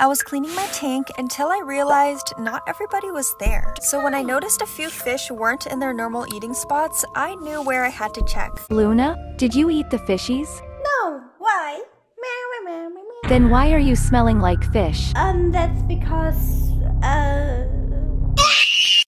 I was cleaning my tank until I realized not everybody was there. So when I noticed a few fish weren't in their normal eating spots, I knew where I had to check. Luna, did you eat the fishies? No, why? Then why are you smelling like fish? Um, that's because uh,